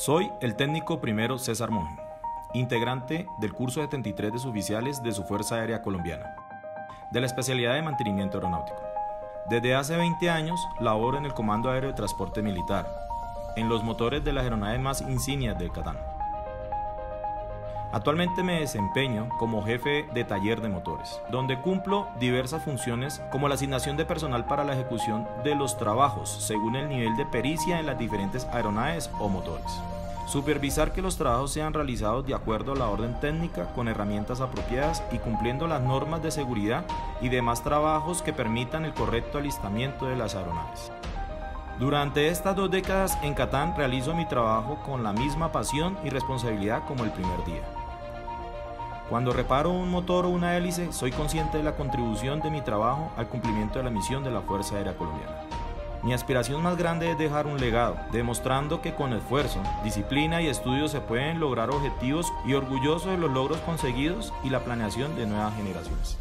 Soy el técnico primero César Monge, integrante del curso 73 de oficiales de su Fuerza Aérea Colombiana, de la especialidad de mantenimiento aeronáutico. Desde hace 20 años laboro en el Comando Aéreo de Transporte Militar, en los motores de las aeronaves más insignias del Catán. Actualmente me desempeño como jefe de taller de motores, donde cumplo diversas funciones como la asignación de personal para la ejecución de los trabajos según el nivel de pericia en las diferentes aeronaves o motores. Supervisar que los trabajos sean realizados de acuerdo a la orden técnica con herramientas apropiadas y cumpliendo las normas de seguridad y demás trabajos que permitan el correcto alistamiento de las aeronaves. Durante estas dos décadas en Catán realizo mi trabajo con la misma pasión y responsabilidad como el primer día. Cuando reparo un motor o una hélice, soy consciente de la contribución de mi trabajo al cumplimiento de la misión de la Fuerza Aérea Colombiana. Mi aspiración más grande es dejar un legado, demostrando que con esfuerzo, disciplina y estudio se pueden lograr objetivos y orgulloso de los logros conseguidos y la planeación de nuevas generaciones.